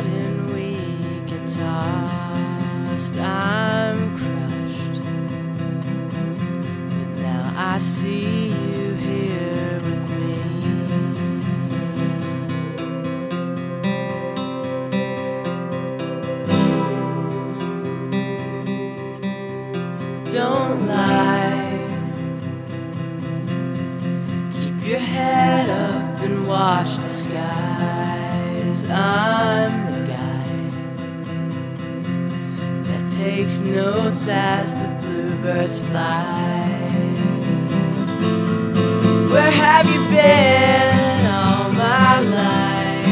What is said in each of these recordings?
out and weak and tossed. I'm crushed. But now I see you here with me. Don't lie. Keep your head up and watch the skies. I'm takes notes as the bluebirds fly. Where have you been all my life?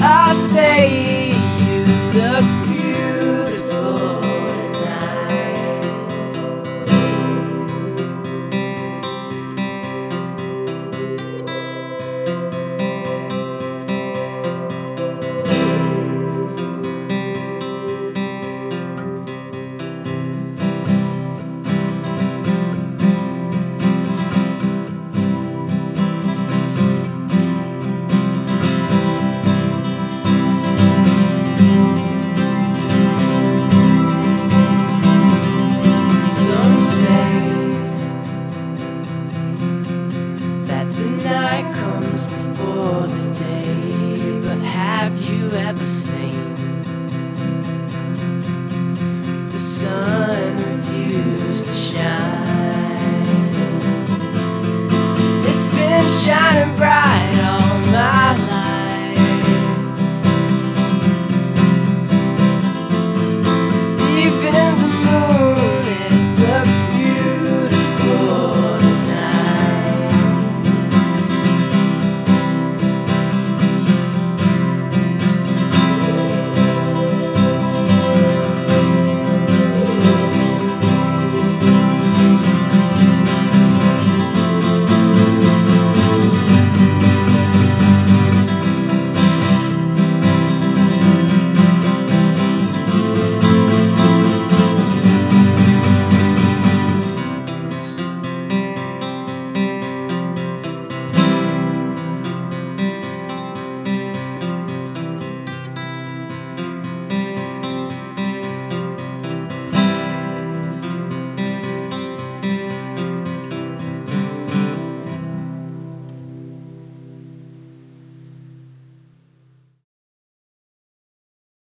I say. have you ever seen?